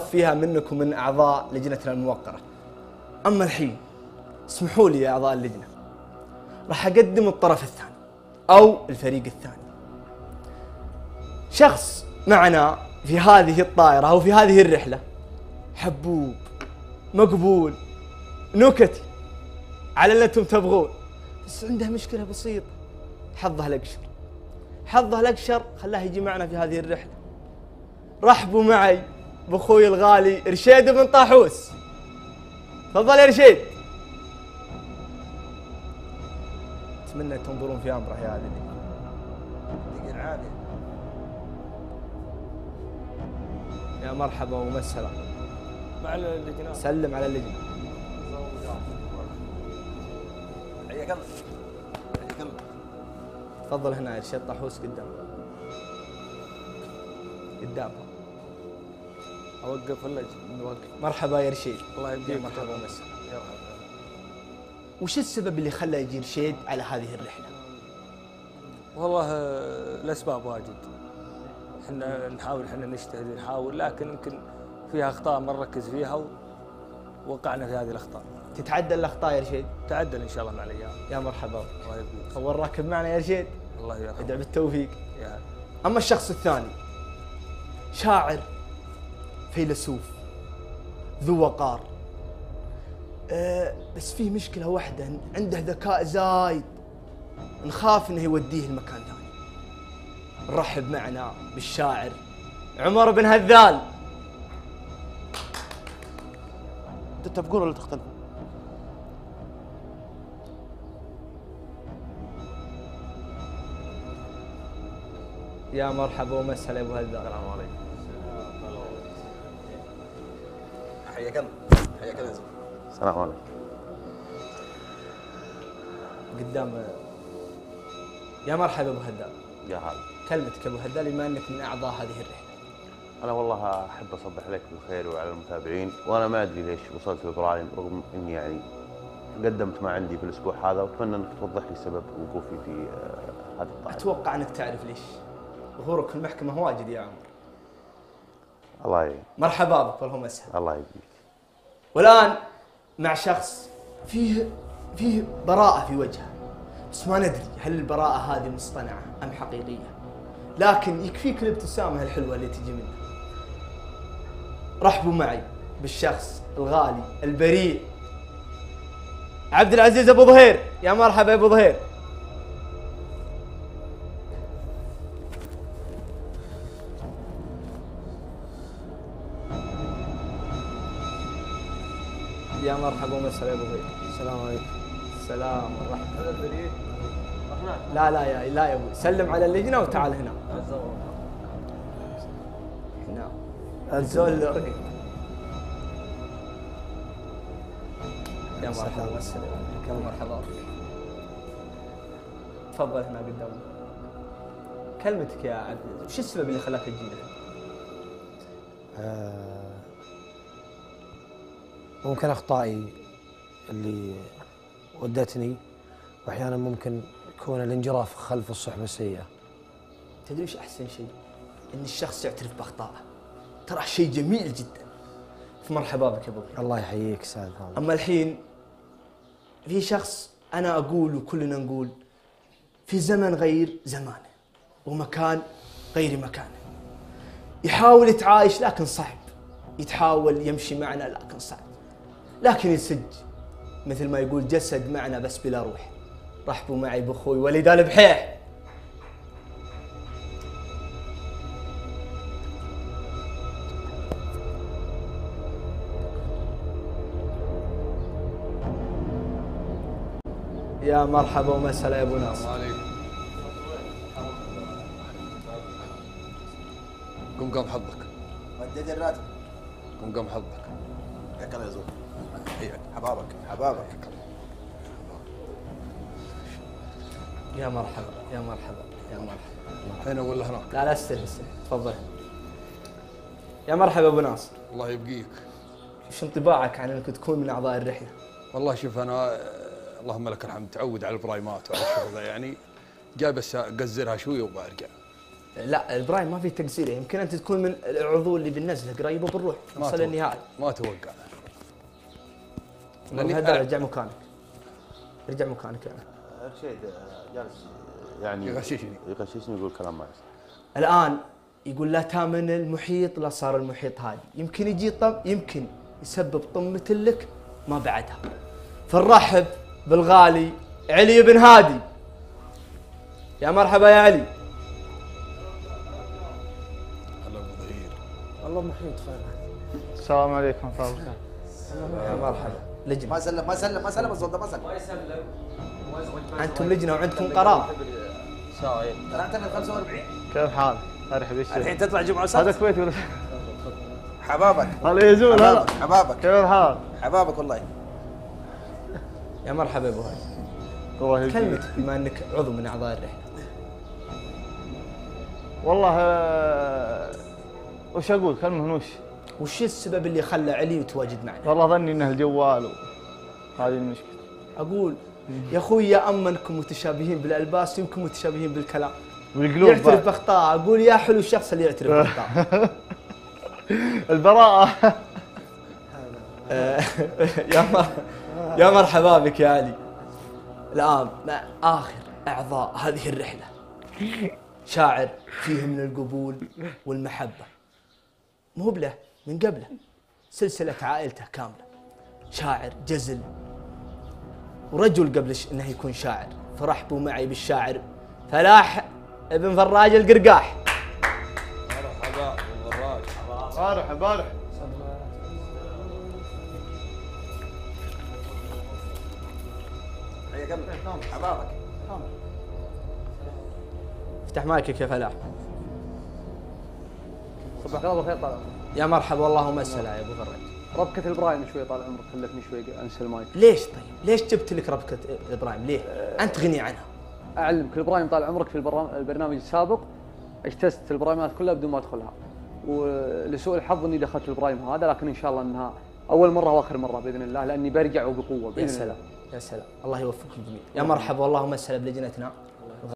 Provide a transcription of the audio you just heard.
فيها منكم من أعضاء لجنتنا الموقرة. أما الحين اسمحوا لي يا أعضاء اللجنة. راح أقدم الطرف الثاني أو الفريق الثاني. شخص معنا في هذه الطائرة أو في هذه الرحلة حبوب مقبول نكتي على اللي أنتم تبغون بس عنده مشكلة بسيطة. حظه الأقشر. حظه الأقشر خلاه يجي معنا في هذه الرحلة. رحبوا معي. بأخوي الغالي رشيد بن طاحوس. تفضل يا رشيد. أتمنى تنظرون في امره يا العافيه يا مرحبا ومسهلا مع اللجنة. سلم على اللجنة. حياك الله. حياك الله. تفضل هنا يا رشيد طاحوس قدام. قدام أوقف اللجنة نوقف. مرحبا يا رشيد. الله يبقيك مرحبا. يرحم وش السبب اللي خلى يجي رشيد على هذه الرحلة؟ والله آه، الأسباب واجد. إحنا نحاول إحنا نجتهد نحاول لكن يمكن فيها أخطاء ما نركز فيها ووقعنا في هذه الأخطاء. تتعدل الأخطاء يا رشيد؟ تعدل إن شاء الله مع الأيام يا مرحبا. الله يبقيك اول راكب معنا يا رشيد. الله ادعو يرحمك بالتوفيق. يا. أما الشخص الثاني شاعر فيلسوف ذو وقار. أه بس فيه مشكلة واحدة عنده ذكاء زايد. نخاف إنه يوديه المكان ثاني. نرحب معنا بالشاعر عمر بن هذال. تتفقون ولا تختلفون؟ يا مرحبا ومسهلا يا أبو هذال. السلام عليكم. حياك الله حياك الله يا زلمة. السلام عليكم. قدام يا مرحبا أبو هذال يا هلا. كلمتك أبو هذال بما أنك من أعضاء هذه الرحلة. أنا والله أحب أصبح عليك بالخير وعلى المتابعين وأنا ما أدري ليش وصلت لابراهيم رغم إني يعني قدمت ما عندي في الأسبوع هذا وأتمنى أنك توضح لي سبب وقوفي في آه، هذه الطائره أتوقع أنك تعرف ليش. ظهورك في المحكمة واجد يا عمر. الله ي... مرحبا بك والله مسهل الله يبقيك والآن مع شخص فيه فيه براءة في وجهه. بس ما ندري هل البراءة هذه مصطنعة أم حقيقية. لكن يكفيك الابتسامة الحلوة اللي تجي منه. رحبوا معي بالشخص الغالي البريء. عبد العزيز أبو ظهير. يا مرحبا يا أبو ظهير. يا مرحبا ومسهلا يا أبو ظهير السلام عليكم. السلام والرحمة. لا لا يا لا يا أبوي سلم على اللجنه وتعال هنا. هنا الزول. رقم يا مرحبا ومسهلا يا مرحبا. تفضل هنا قدامنا كلمتك يا عبد وش السبب اللي خلاك تجينا؟ ممكن أخطائي اللي ودتني وأحيانا ممكن يكون الانجراف خلف الصحبه السيئة. تدري وش أحسن شيء؟ إن الشخص يعترف بأخطائه. ترى شيء جميل جدا. فمرحبا بك يا أبو. الله يحييك هذا أما الحين في شخص أنا أقول وكلنا نقول في زمن غير زمانه ومكان غير مكانه. يحاول يتعايش لكن صعب. يتحاول يمشي معنا لكن صعب. لكن يسج. مثل ما يقول جسد معنا بس بلا روح. رحبوا معي بأخوي وليد آل بحيح. يا مرحبا ومسهلا يا أبو ناصر. قم قم حظك. وديت الراتب. قم قم حظك. حياك الله يا حبابك حبابك. يا مرحبا يا مرحبا يا مرحبا. هنا ولا هناك؟ لا لا استلم استلم تفضل. يا مرحبا أبو ناصر. الله يبقيك. وش انطباعك عن إنك تكون من أعضاء الرحلة؟ والله شوف أنا اللهم لك الحمد. تعود على البرايمات وعلى الشغل يعني. جاي بس أقزرها شوية وبرجع لا إبراهيم ما في تقصير يمكن أنت تكون من العضو اللي بالنزلة قريب وبنروح ما نوصل أتوقع. النهائي ما أتوقع والله هذا ارجع مكانك. ارجع مكانك يعني. رشيد جالس يعني يغششني. يغششني يقول كلام ما يصح الآن يقول لا تامن المحيط لا صار المحيط هادي. يمكن يجي طم يمكن يسبب طمة لك ما بعدها. فنرحب بالغالي علي بن هادي. يا مرحبا يا علي. هلا ابو ظهير والله محيط فعلا. السلام عليكم وبركاته يا مرحبا لجنة ما سلم ما سلم ما سلم الصوت ما سلم. أنتم لجنة وعندكم قرار. ترى انت من 45 كيف حالك؟ أرحب إيش الحين تطلع جمعة هذا وسبت كويتي ولا؟ حبابك. هلا يزول هلا. حبابك. كيف الحال؟ حبابك والله. يا مرحبا يا أبو هادي الله كلمتك بما إنك عضو من أعضاء الرحلة. والله آه، وش أقول؟ كلمة من وش؟ وش السبب اللي خلى علي يتواجد معنا؟ والله ظني إنه الجوال هذه المشكلة. أقول يا أخوي يا اما أنكم متشابهين بالألباس يمكن متشابهين بالكلام. والقلوب يعترف. بأخطاء. أقول يا حلو الشخص اللي يعترف بأخطاء. البراءة. يا مر... يا مرحبا بك يا علي. الآن مع آخر أعضاء هذه الرحلة. شاعر فيه من القبول والمحبة. مو بله. من قبله. سلسلة عائلته كاملة. شاعر جزل. ورجل قبل إنه يكون شاعر. فرحبوا معي بالشاعر فلاح ابن فراج القرقاح. مرحبا الراج بارح بارح هيا كمل حبابك. افتح مايكك يا فلاح. صباح الله بالخير طال عمرك يا مرحبا اللهم السلام يا أبو فراج ربكة ال prime شوي طال عمرك خلتني شوي أنسى المايك ليش طيب؟ ليش جبت لك ربكة ال prime؟ ليه؟ أنت غني عنها. أعلمك ال prime طال عمرك في البرنامج السابق اجتزت البرايمات كلها بدون ما أدخلها ولسوء الحظ إني دخلت ال prime هذا لكن إن شاء الله إنها أول مرة وآخر مرة بإذن الله لأني برجع وبقوة يا باذن سلام الله يا سلام الله يوفقكم جميعا. يا مرحبا اللهم السلام بلجنتنا